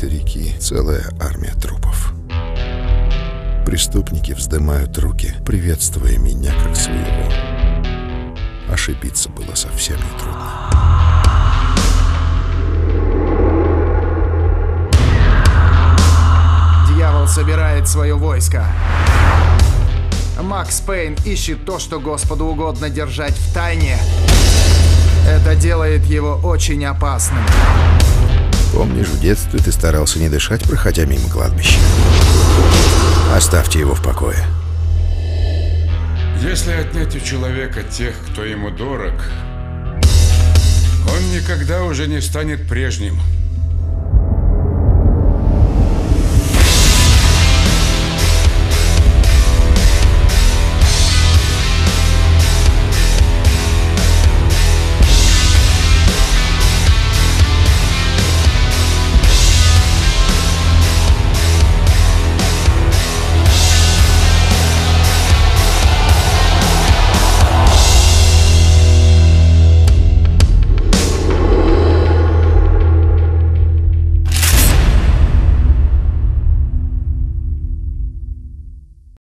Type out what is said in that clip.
Впереди целая армия трупов. Преступники вздымают руки, приветствуя меня как своего. Ошибиться было совсем нетрудно. Дьявол собирает свое войско. Макс Пейн ищет то, что Господу угодно держать в тайне. Это делает его очень опасным. Помнишь, в детстве ты старался не дышать, проходя мимо кладбища? Оставьте его в покое. Если отнять у человека тех, кто ему дорог, он никогда уже не станет прежним.